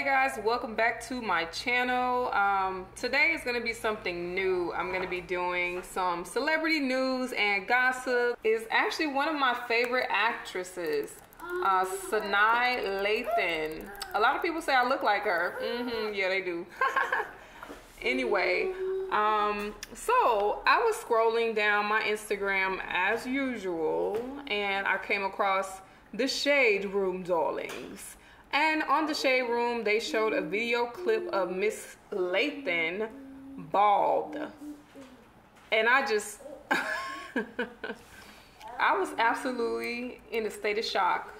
hey guys welcome back to my channel um, today is going to be something new i'm going to be doing some celebrity news and gossip is actually one of my favorite actresses uh, Sanaa Lathan. A lot of people say I look like her. Mm-hmm, yeah, they do. anyway, um, so I was scrolling down my Instagram as usual, and I came across the Shade Room darlings. And on the Shade Room, they showed a video clip of Miss Lathan bald. And I just, I was absolutely in a state of shock.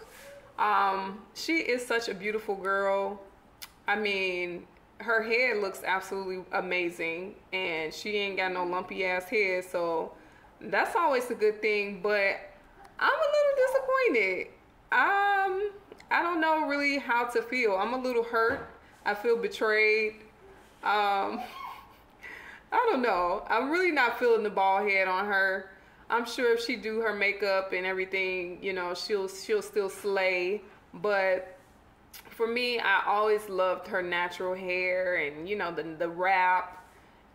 Um, she is such a beautiful girl. I mean, her head looks absolutely amazing, and she ain't got no lumpy ass head, so that's always a good thing. But I'm a little disappointed. Um, I don't know really how to feel. I'm a little hurt. I feel betrayed. Um, I don't know. I'm really not feeling the bald head on her. I'm sure if she do her makeup and everything, you know, she'll she'll still slay. But for me, I always loved her natural hair and you know the the wrap,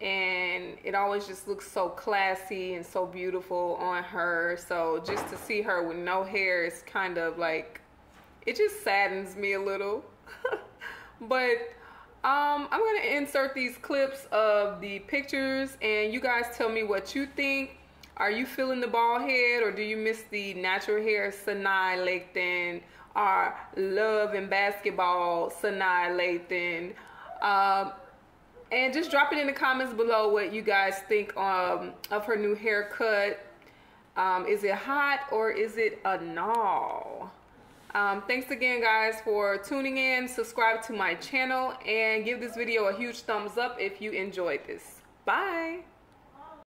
and it always just looks so classy and so beautiful on her. So just to see her with no hair is kind of like it just saddens me a little. but um, I'm going to insert these clips of the pictures and you guys tell me what you think. Are you feeling the bald head or do you miss the natural hair Sanaa Lathan or love and basketball Sanaa Lathan? Um, and just drop it in the comments below what you guys think um, of her new haircut. Um, is it hot or is it a no? Um, thanks again guys for tuning in. Subscribe to my channel and give this video a huge thumbs up if you enjoyed this. Bye.